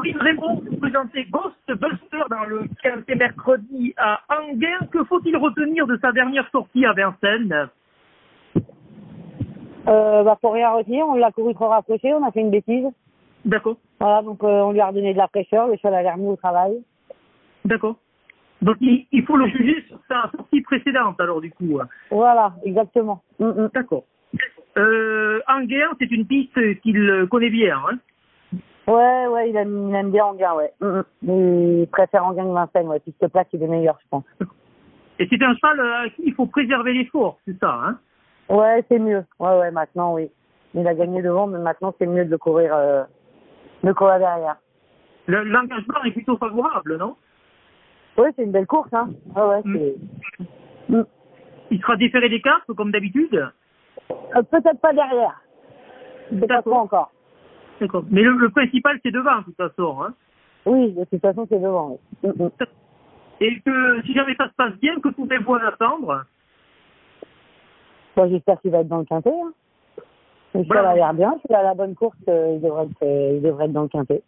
Sandrine Raymond, vous présentez Ghost Buster dans le quintet mercredi à Anguin. Que faut-il retenir de sa dernière sortie à Vincennes? Euh, bah, pour rien retenir, on l'a couru trop rapproché, on a fait une bêtise. D'accord, Voilà, donc euh, on lui a redonné de la fraîcheur, le cheval a l'air mis au travail. d'accord. Donc il, il faut le juger sur sa sortie précédente alors du coup. Voilà, exactement. Mm, mm. D'accord. Euh, Anguin, c'est une piste qu'il connaît bien. Hein Ouais, ouais, il aime, il aime bien Anguin, ouais. Mm, mm. Il préfère Anguin que Vincennes, ouais. Piste plate, il est meilleur, je pense. Et c'est un cheval euh, à qui il faut préserver les forces, c'est ça. Hein? Ouais, c'est mieux. Ouais, ouais, maintenant, oui. Il a gagné devant, mais maintenant, c'est mieux de le courir, euh, de le courir derrière. Le- L'engagement est plutôt favorable, non? Oui, c'est une belle course, hein. Ouais, ouais, Mm. c'est... Mm. Il sera déféré des cartes comme d'habitude? Euh, Peut-être pas derrière. C'est pas encore. D'accord. Mais le, le principal, c'est devant, de toute façon. Hein Oui, de toute façon, c'est devant, oui. Mm, mm. Et que si jamais ça se passe bien, que pouvez-vous en attendre Bon, j'espère qu'il va être dans le quintet. Hein. Le cheval Voilà. a l'air bien. S'il a la bonne course, euh, il, devrait être, euh, il devrait être dans le quintet.